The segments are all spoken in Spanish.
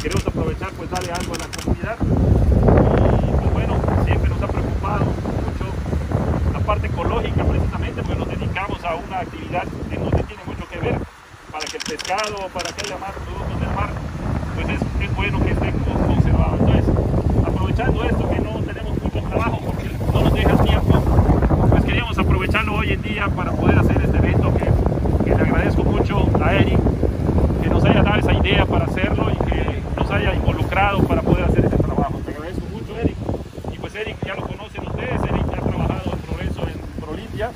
queremos aprovechar pues darle algo a la comunidad. Y pues bueno, siempre nos ha preocupado mucho la parte ecológica precisamente, porque nos dedicamos a una actividad que no tiene mucho que ver para que el pescado, para que haya más productos del mar, pues es, es bueno que estén conservados. Entonces, aprovechando esto que no tenemos mucho trabajo porque no nos deja tiempo, pues queríamos aprovecharlo hoy en día para poder hacer este evento que, que le agradezco mucho a Eric que nos haya dado esa idea para hacerlo y que nos haya involucrado para poder hacer este trabajo. Te agradezco mucho, Eric. Y pues Ya lo conocen ustedes, Eric ya ha trabajado en Progreso en Prolimpia.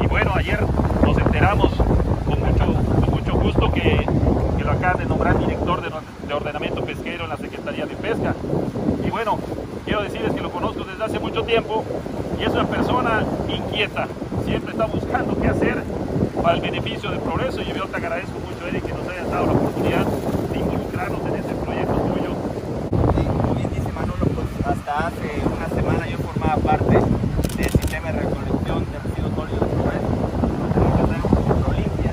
Y bueno, ayer nos enteramos con mucho, con mucho gusto que, que lo acaban de nombrar director de, de ordenamiento pesquero en la Secretaría de Pesca. Y bueno, quiero decirles que lo conozco desde hace mucho tiempo y es una persona inquieta, siempre está buscando qué hacer para el beneficio del progreso y yo te agradezco mucho Eric que nos hayas dado la hasta hace una semana yo formaba parte del sistema de recolección de residuos sólidos de Prolimpia.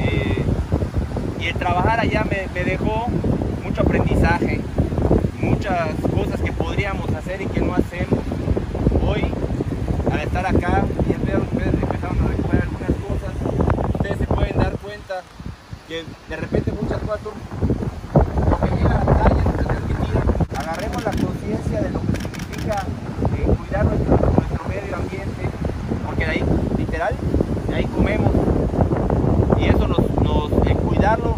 Eh, y el trabajar allá me, me dejó mucho aprendizaje, muchas cosas que podríamos hacer y que no hacemos. Hoy, al estar acá, y veo ustedes empezaron a recuperar algunas cosas, ustedes se pueden dar cuenta que de repente muchas cosas ahí comemos. Y eso nos, nos en cuidarlo